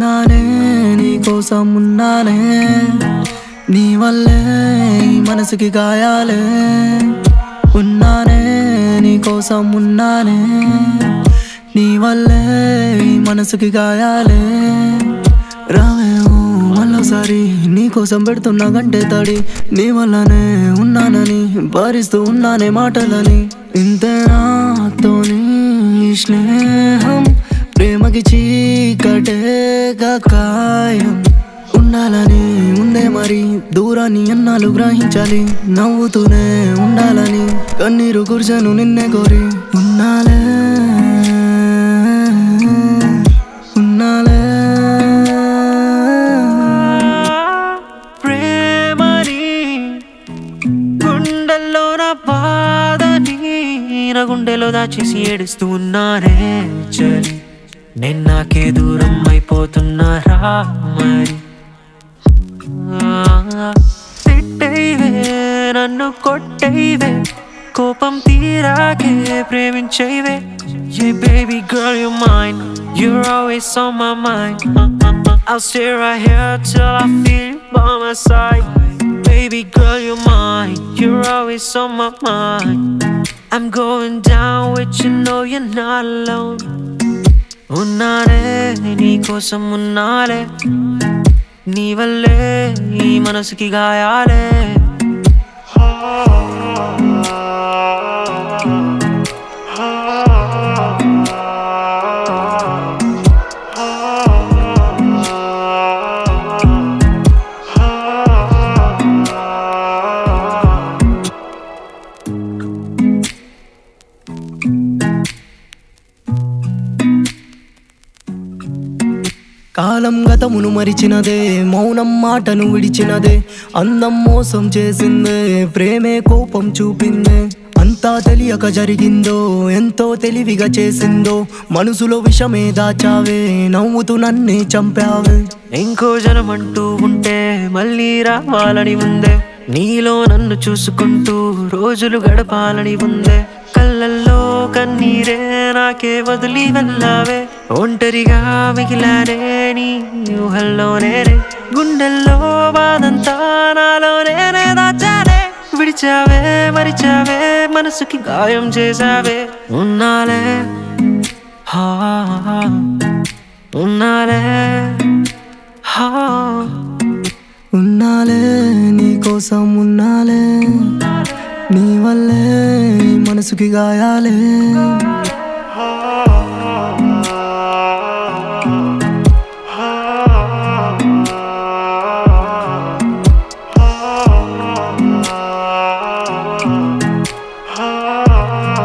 ఉన్నానే నీ కోసం ఉన్నానే. నీ వల్లే మనసుకి గాయాలే. ఉన్నానే నీ కోసం ఉన్నానే. నీ వల్లే మనసుకి గాయాలే. రావే ఓ మళ్ళోసారి నీ కోసం పెడుతున్నా గంటే తడి. నీ వల్లనే ఉన్నానని భరిస్తూ ఉన్నానే మాటలని. ఇంతే నాతోని స్నేహం. ప్రేమకి చీకటేగా కాయం. ఉండాలని ఉందే మరి దూరాన్ని అన్నాలు గ్రహించాలి? నవ్వుతూనే ఉండాలని కన్నీరు గుర్జను నిన్నే కోరి. ఉన్నాలే ఉన్నాలే. ప్రేమని గుండెల్లో నా బాధని గుండెలో దాచేసి ఏడుస్తూ ఉన్నారే చలి. నేను నాకే దూరం అయిపోతున్నారా మరి తిట్టేవే నన్ను కొట్టేవే కోపం తీరాకే ప్రేమించేవే Yeah, baby girl, you're mine. You're always on my mind. I'll stay right here till I feel you by my side. Baby girl, you're mine. You're always on my mind. I'm going down with you, know you're not alone. ఉన్నానే నీ కోసం ఉన్నాలే నీ వల్లే ఈ మనసుకి గాయాలే. కాలం గతమును మరిచినదే మౌనం మాటను విడిచినదే అందం మోసం చేసిందే ప్రేమే కోపం చూపిందే. అంతా తెలియక జరిగిందో ఎంతో తెలివిగా చేసిందో మనసులో విషమే దాచావే నవ్వుతూ నన్నే చంపావే. ఇంకో జనమంటూ ఉంటే మళ్ళీ రావాలని ఉందే. నీలో నన్ను చూసుకుంటూ రోజులు గడపాలని ఉందే. కళ్ళల్లో కన్నీరే నాకే వదిలి వెళ్ళావే. ఒంటరిగా మిగిలానే నీ ఊహల్లోనే రే. గుండెల్లో బాధంతా నాలోనే దాచానే విడిచావే మరిచావే మనసుకి గాయం చేసావే ఉన్నాలే. హా ఉన్నాలే. హా. ఉన్నాలే నీ కోసం ఉన్నాలే. నీ వల్లే మనసుకి గాయాలే. heart.